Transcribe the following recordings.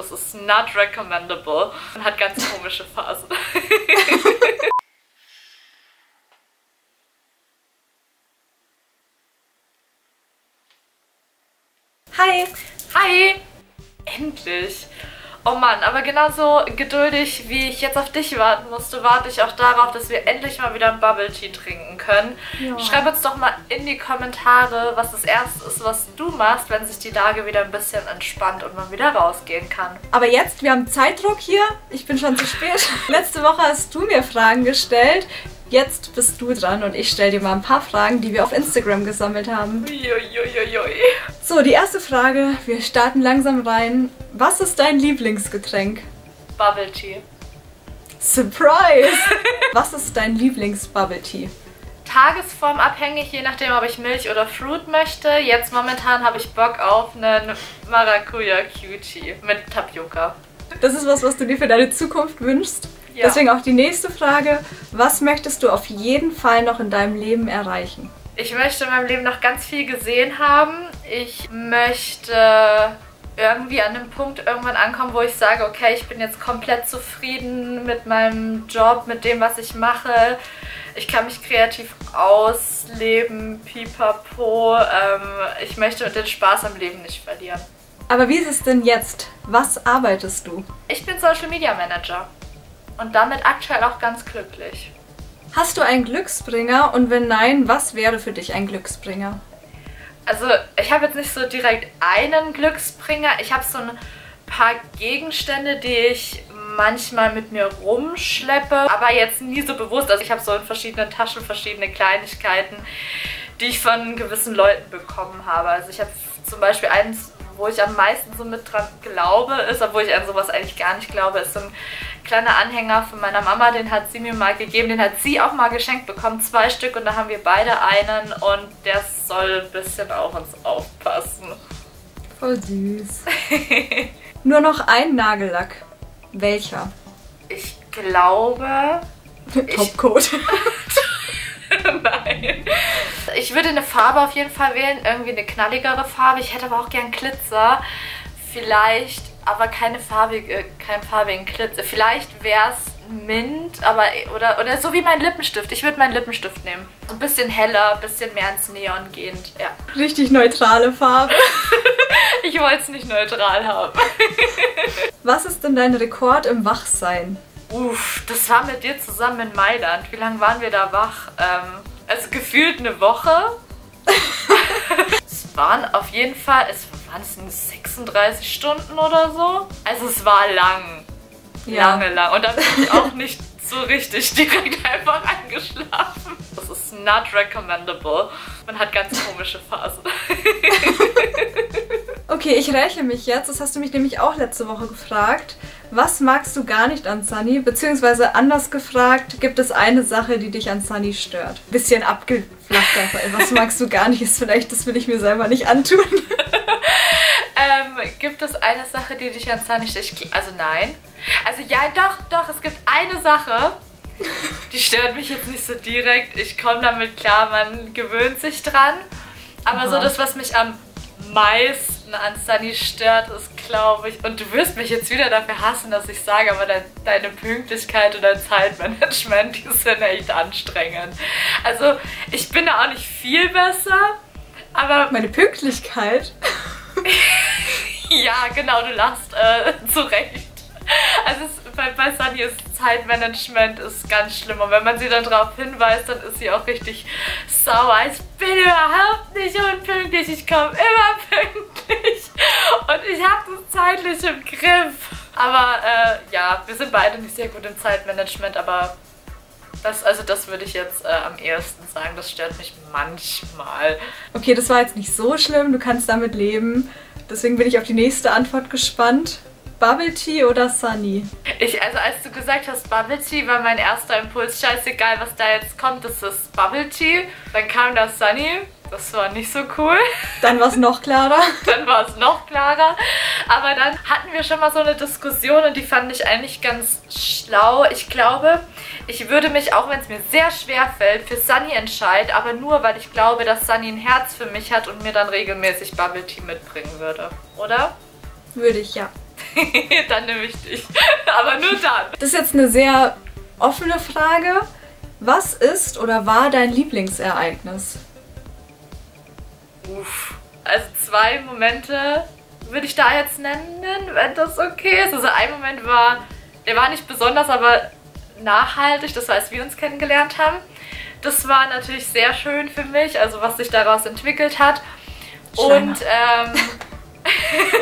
Das ist not recommendable und hat ganz komische Phasen. Hi! Hi! Endlich! Oh Mann, aber genauso geduldig, wie ich jetzt auf dich warten musste, warte ich auch darauf, dass wir endlich mal wieder ein Bubble Tea trinken können. Ja. Schreib uns doch mal in die Kommentare, was das erste ist, was du machst, wenn sich die Lage wieder ein bisschen entspannt und man wieder rausgehen kann. Aber jetzt, wir haben Zeitdruck hier. Ich bin schon zu spät. Letzte Woche hast du mir Fragen gestellt. Jetzt bist du dran und ich stelle dir mal ein paar Fragen, die wir auf Instagram gesammelt haben. Uiuiuiui. So, die erste Frage. Wir starten langsam rein. Was ist dein Lieblingsgetränk? Bubble Tea. Surprise! Was ist dein Lieblings-Bubble Tea? Tagesformabhängig, je nachdem, ob ich Milch oder Fruit möchte. Jetzt momentan habe ich Bock auf einen Maracuja Cutie mit Tapioca. Das ist was, was du dir für deine Zukunft wünschst. Ja. Deswegen auch die nächste Frage. Was möchtest du auf jeden Fall noch in deinem Leben erreichen? Ich möchte in meinem Leben noch ganz viel gesehen haben. Ich möchte irgendwie an einem Punkt irgendwann ankommen, wo ich sage, okay, ich bin jetzt komplett zufrieden mit meinem Job, mit dem, was ich mache. Ich kann mich kreativ ausleben, pipapo. Ähm, ich möchte den Spaß am Leben nicht verlieren. Aber wie ist es denn jetzt? Was arbeitest du? Ich bin Social Media Manager und damit aktuell auch ganz glücklich. Hast du einen Glücksbringer? Und wenn nein, was wäre für dich ein Glücksbringer? Also ich habe jetzt nicht so direkt einen Glücksbringer. Ich habe so ein paar Gegenstände, die ich manchmal mit mir rumschleppe, aber jetzt nie so bewusst. Also ich habe so in verschiedenen Taschen verschiedene Kleinigkeiten, die ich von gewissen Leuten bekommen habe. Also ich habe zum Beispiel eins, wo ich am meisten so mit dran glaube, ist, obwohl ich an sowas eigentlich gar nicht glaube, ist so ein kleiner Anhänger von meiner Mama, den hat sie mir mal gegeben, den hat sie auch mal geschenkt bekommen, zwei Stück und da haben wir beide einen und der soll ein bisschen auf uns aufpassen. Voll süß. Nur noch ein Nagellack. Welcher? Ich glaube... Topcoat. Nein. Ich würde eine Farbe auf jeden Fall wählen, irgendwie eine knalligere Farbe. Ich hätte aber auch gern Glitzer. Vielleicht, aber keine farbige, kein farbigen Glitzer. Vielleicht wäre es Mint, aber oder, oder so wie mein Lippenstift. Ich würde meinen Lippenstift nehmen. So ein bisschen heller, ein bisschen mehr ins Neon gehend. Ja. Richtig neutrale Farbe. Ich wollte es nicht neutral haben. Was ist denn dein Rekord im Wachsein? Uff, das war mit dir zusammen in Mailand. Wie lange waren wir da wach? Ähm, also gefühlt eine Woche. es waren auf jeden Fall, es waren es 36 Stunden oder so. Also es war lang. Ja. Lange, lang. Und dann bin ich auch nicht so richtig direkt einfach eingeschlafen. Das ist not recommendable. Man hat ganz komische Phasen. Okay, ich räche mich jetzt. Das hast du mich nämlich auch letzte Woche gefragt. Was magst du gar nicht an Sunny? Beziehungsweise anders gefragt, gibt es eine Sache, die dich an Sunny stört? Bisschen abgeflacht einfach. Was magst du gar nicht? Ist vielleicht, das will ich mir selber nicht antun. Gibt es eine Sache, die dich an Sunny stört? Ich- Also nein. Also ja, doch, doch, es gibt eine Sache, die stört mich jetzt nicht so direkt. Ich komme damit klar, man gewöhnt sich dran. Aber so Aha. das, was mich am meisten an Sunny stört, ist, glaube ich, und du wirst mich jetzt wieder dafür hassen, dass ich sage, aber dein, deine Pünktlichkeit und dein Zeitmanagement, die sind echt anstrengend. Also, ich bin da auch nicht viel besser, aber Meine Pünktlichkeit. ja, genau, du lachst äh, zu Recht. Also es, bei, bei Sunny ist Zeitmanagement ist ganz schlimm und wenn man sie dann darauf hinweist, dann ist sie auch richtig sauer. Ich bin überhaupt nicht unpünktlich, ich komme immer pünktlich und ich habe das zeitlich im Griff. Aber äh, ja, wir sind beide nicht sehr gut im Zeitmanagement, aber das, also das würde ich jetzt äh, am ehesten sagen, das stört mich manchmal. Okay, das war jetzt nicht so schlimm. Du kannst damit leben. Deswegen bin ich auf die nächste Antwort gespannt. Bubble Tea oder Sunny? Ich, also als du gesagt hast Bubble Tea, war mein erster Impuls, scheißegal, was da jetzt kommt, das ist Bubble Tea. Dann kam das Sunny, das war nicht so cool. Dann war es noch klarer. Dann war es noch klarer. Aber dann hatten wir schon mal so eine Diskussion und die fand ich eigentlich ganz schlau. Ich glaube, ich würde mich, auch wenn es mir sehr schwer fällt, für Sunny entscheiden, aber nur, weil ich glaube, dass Sunny ein Herz für mich hat und mir dann regelmäßig Bubble Tea mitbringen würde. Oder? Würde ich, ja. dann nehme ich dich. Aber nur dann. Das ist jetzt eine sehr offene Frage. Was ist oder war dein Lieblingsereignis? Uff. Also zwei Momente würde ich da jetzt nennen, wenn das okay ist. Also ein Moment war, der war nicht besonders, aber nachhaltig. Das war, als wir uns kennengelernt haben. Das war natürlich sehr schön für mich, also was sich daraus entwickelt hat. Und ähm,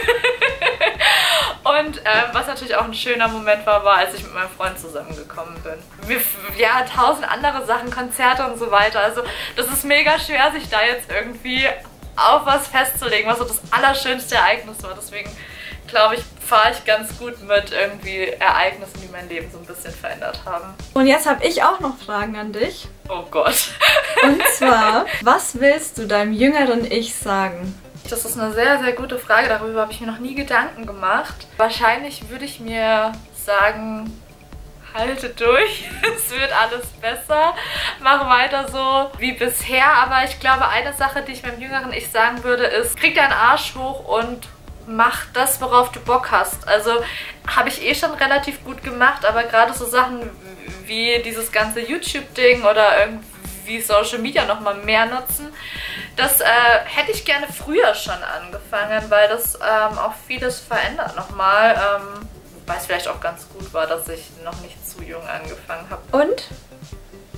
Und ähm, was natürlich auch ein schöner Moment war, war, als ich mit meinem Freund zusammengekommen bin. Wir, ja, tausend andere Sachen, Konzerte und so weiter. Also das ist mega schwer, sich da jetzt irgendwie auf was festzulegen, was so das allerschönste Ereignis war. Deswegen glaube ich, fahre ich ganz gut mit irgendwie Ereignissen, die mein Leben so ein bisschen verändert haben. Und jetzt habe ich auch noch Fragen an dich. Oh Gott. Und zwar, was willst du deinem jüngeren Ich sagen? Das ist eine sehr, sehr gute Frage. Darüber habe ich mir noch nie Gedanken gemacht. Wahrscheinlich würde ich mir sagen, halte durch, es wird alles besser, mach weiter so wie bisher. Aber ich glaube, eine Sache, die ich meinem jüngeren Ich sagen würde, ist, krieg deinen Arsch hoch und mach das, worauf du Bock hast. Also habe ich eh schon relativ gut gemacht, aber gerade so Sachen wie dieses ganze YouTube-Ding oder irgendwie Social Media nochmal mehr nutzen, das äh, hätte ich gerne früher schon angefangen, weil das ähm, auch vieles verändert nochmal. Ähm, Wobei es vielleicht auch ganz gut war, dass ich noch nicht zu jung angefangen habe. Und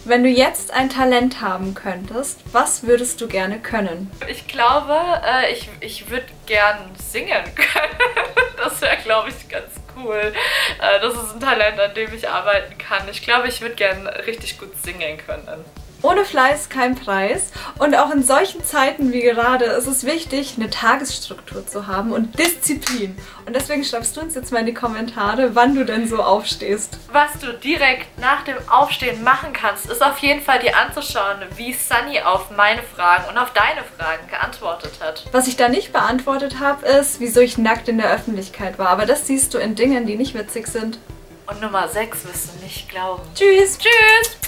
wenn du jetzt ein Talent haben könntest, was würdest du gerne können? Ich glaube, äh, ich, ich würde gern singen können. das wäre, glaube ich, ganz cool. Äh, das ist ein Talent, an dem ich arbeiten kann. Ich glaube, ich würde gern richtig gut singen können. Ohne Fleiß kein Preis. Und auch in solchen Zeiten wie gerade ist es wichtig, eine Tagesstruktur zu haben und Disziplin. Und deswegen schreibst du uns jetzt mal in die Kommentare, wann du denn so aufstehst. Was du direkt nach dem Aufstehen machen kannst, ist auf jeden Fall dir anzuschauen, wie Sunny auf meine Fragen und auf deine Fragen geantwortet hat. Was ich da nicht beantwortet habe, ist, wieso ich nackt in der Öffentlichkeit war. Aber das siehst du in Dingen, die nicht witzig sind. Und Nummer 6 wirst du nicht glauben. Tschüss. Tschüss.